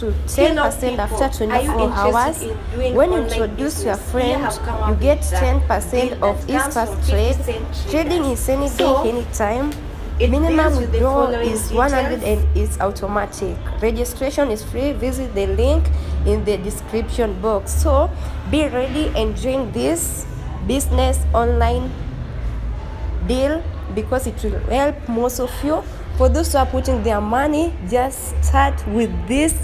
to 10% after 24 hours. interested in doing When you introduce your friend, you get 10% of that each first trade. Trading is any day, anytime. Minimum withdrawal is 100 and is automatic. Registration is free. Visit the link in the description box. So be ready and join this business online deal because it will help most of you. For those who are putting their money, just start with this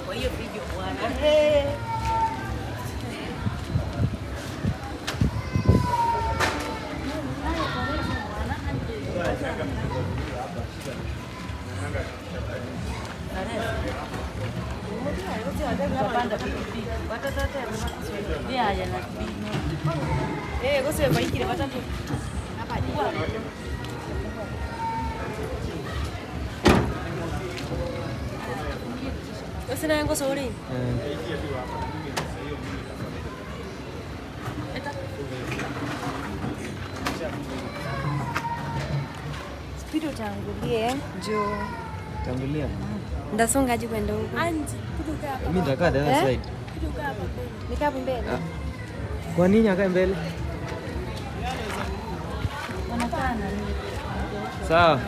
Como yo pillo, Juana. Eh, cosa de país que le pasa a tu. Huo kwenda spidi utangulie juu Tangulia. ndasongaji kwenda huku Mimi nitakaa the other side. Kutoka hapa. nikaa hapo mbele Kwa nini akae mbele? Sawa.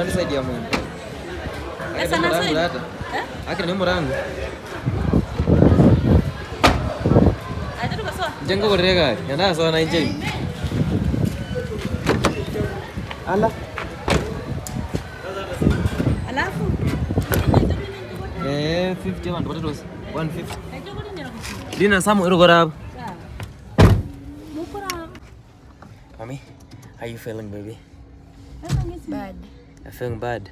Sasa wani side ya mungu. Asa na side. Eh? Akina ni murangu. Jengo kurega. Yana sawa na inje. Ala. alafu Eh, 50 man, what it was? 150. Dina samu iro gorab. Mami, how you feeling, baby? bad You're feeling bad.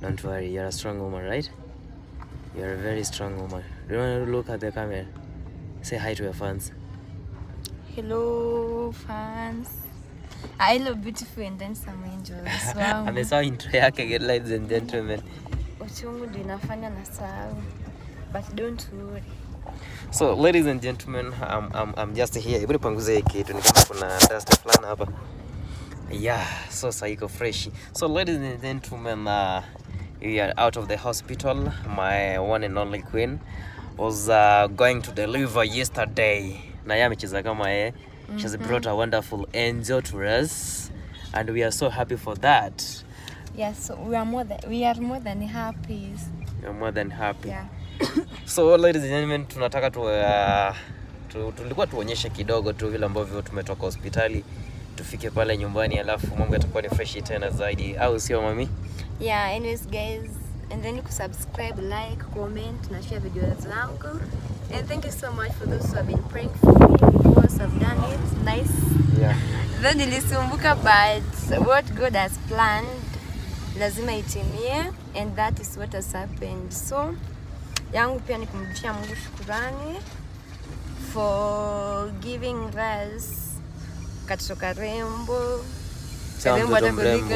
Don't worry, you're a strong woman, right? You're a very strong woman. Do you want to look at the camera? Say hi to your fans. hello fans I love beautiful and then some angels wow. Amesahau intro yake get ladies and gentlemen. uchungu ndio inafanya na but don't worry So, ladies and gentlemen, I'm, I'm, I'm just here. Hebu nipanguze kitu ni kama kuna dust fulani hapa. Yeah, so sasa iko fresh. So, ladies and gentlemen, uh, we are out of the hospital. My one and only queen was uh, going to deliver yesterday. Na yeye amecheza kama yeye. She's brought a wonderful angel to us and we are so happy for that. yes so we are more than we are more than happy We are more than happy. yeah So ladies and gentlemen, tunataka tu, uh, tu, tulikuwa tuonyeshe kidogo tu vile ambavyo tumetoka hospitali tufike pale nyumbani alafu mambo yatakuwa ni freshi tena zaidi. Au sio mami? Yeah anyways guys and then kusubscribe like comment na share video zangu. And thank you so much for those who have been praying for me because I've have done it. Nice. Yeah. though nilisumbuka but what god has planned lazima itimie and that is what has happened. So yangu pia ni kumrudishia mungu shukurani for giving us katoto rembo. Rembo hata kuliko mrembo.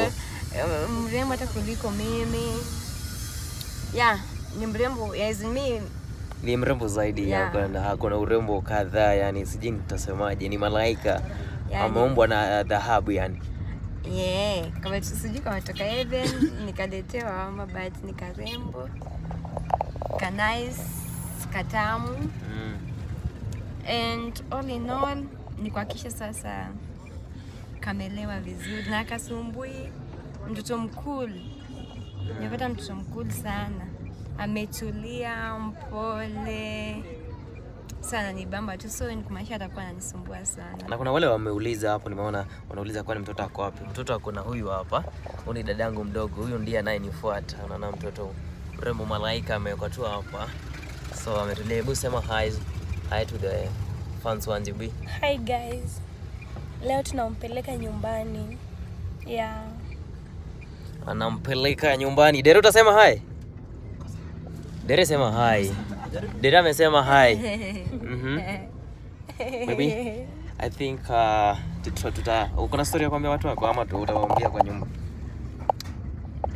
atakuliko hata kuliko mimi. Ya ni mrembo as me. Ni mrembo zaidi Yeah. yako ako na urembo kadhaa yani sijui nitasemaje ni malaika. Yani- ameumbwa na dhahabu yani. Yeah kama sijui kama toka heaven nikaletewa ama but ni karembo kanice katamu mm. and all in all ni kuhakikisha sasa kamelewa vizuri. Na akasumbui mtoto mkuu. nimepata mtoto mkuu sana. Ametulia mpole. Sana ni bamba tu. So ni kumaanisha atakuwa ananisumbua sana. Na kuna wale wameuliza hapo nimeona wanauliza kwani mtoto ako wapi? Mtoto ako na huyu hapa. Huyu ni dadangu mdogo. Huyu ndiye anayenifuata. Unaona mtoto mrembo malaika amewekwa tu hapa. So ametulia. Hebu sema hi hi to the fans wa Njibi. Hi guys, leo tunampeleka nyumbani. Yeah. anampeleka nyumbani. Dere utasema hi? Dere sema hi. Dere amesema hi. Mhm. Maybe. I think uh, tuta, tuta uko na story ya kuambia watu wako ama utawaambia kwa nyumba?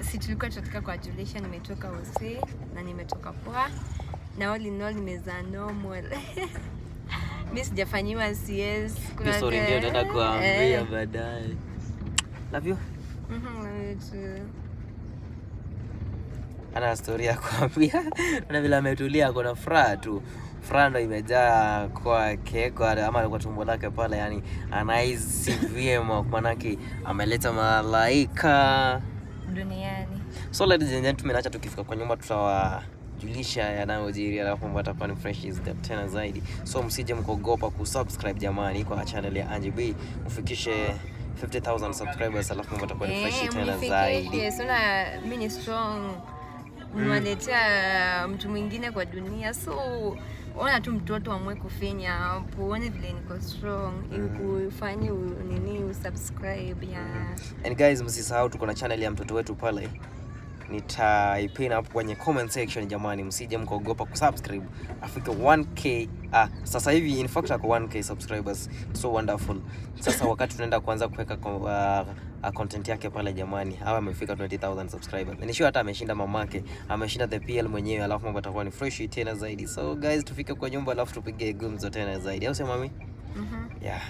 Si tulikuwa tunataka kuwajulisha nimetoka usi na nimetoka poa na all in all nimezaa normal mi sijafanyiwa cs kuna ndio kuambia Eh, baadaye. Love you. Mhm, love you too. ana story ya kuambia. Na vile ametulia kuna furaha tu. Furaha ndo imejaa kwake kwa ama kwa tumbo lake pale yani anahisi vyema manake ameleta malaika. Duniani. So ladies and gentlemen acha tukifika kwa nyumba tutawajulisha yanayojiri alafu mambo yatakuwa ni fresh tena zaidi. So msije mkogopa kusubscribe jamani kwa channel ya Angie B. Mfikishe 50000 subscribers alafu mambo yatakuwa ni fresh Eh, tena zaidi. zaidi una mimi ni strong. Mwaletea mtu mwingine kwa dunia. So ona tu mtoto amwe kufinya hapo uone vile niko strong. Ikufanye nini usubscribe ya and guys msisahau tuko na channel ya mtoto wetu pale nitaipin hapo kwenye comment section jamani msije mkaogopa kusubscribe. Afike 1k ah, sasa hivi in fact ako 1k subscribers. So wonderful. Sasa wakati tunaenda kuanza kuweka uh, content yake pale jamani hawa amefika 20000 subscribers. Nisho hata ameshinda mamake ameshinda the pl mwenyewe alafu mambo atakuwa ni fresh tena zaidi. So guys tufike kwa nyumba alafu tupige gumzo tena zaidi. Au sema mami? Mhm. yeah